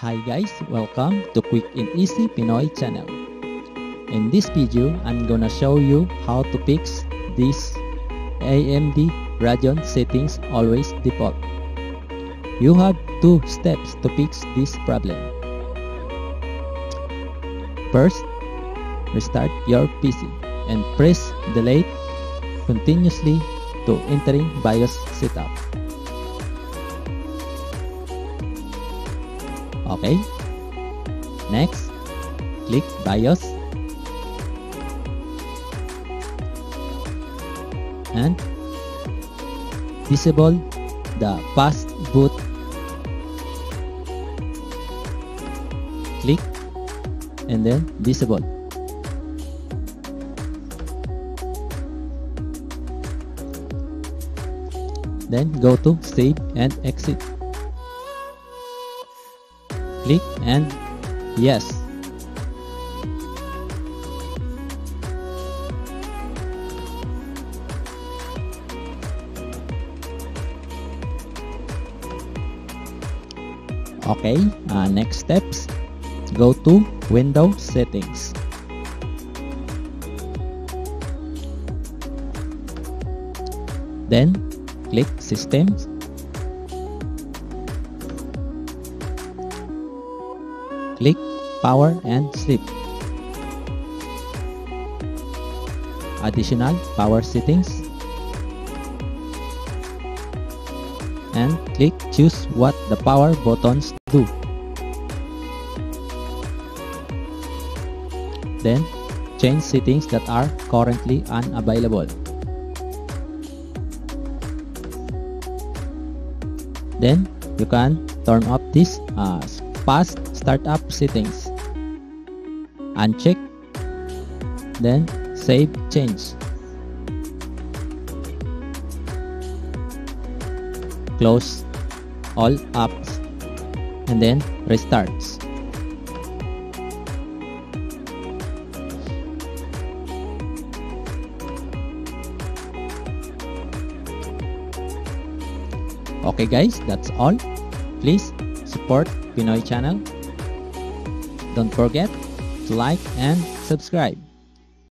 Hi guys, welcome to Quick and Easy Pinoy channel. In this video, I'm gonna show you how to fix this AMD Radeon settings always default. You have two steps to fix this problem. First, restart your PC and press delete continuously to entering BIOS setup. Okay. Next, click BIOS and disable the fast boot. Click and then disable. Then go to save and exit. Click and yes. Okay, uh, next steps. Go to Windows Settings. Then click Systems. Click Power and Sleep. Additional power settings. And click choose what the power buttons do. Then change settings that are currently unavailable. Then you can turn off this uh, fast startup settings. Uncheck. Then save change. Close all apps and then restarts. Okay guys, that's all. Please support Pinoy channel. Don't forget to like and subscribe.